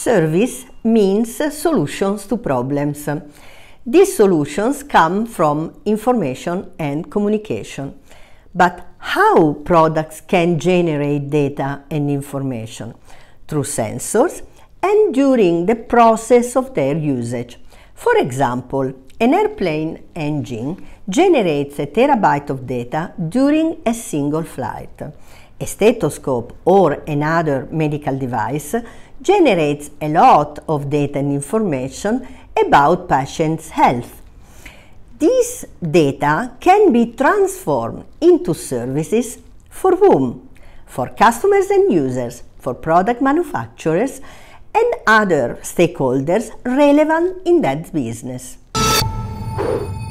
Service means solutions to problems. These solutions come from information and communication. But how products can generate data and information? Through sensors and during the process of their usage. For example, an airplane engine generates a terabyte of data during a single flight. A stethoscope or another medical device generates a lot of data and information about patients' health. These data can be transformed into services for whom? For customers and users, for product manufacturers, and other stakeholders relevant in that business you